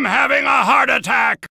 am having a heart attack!